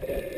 Bye.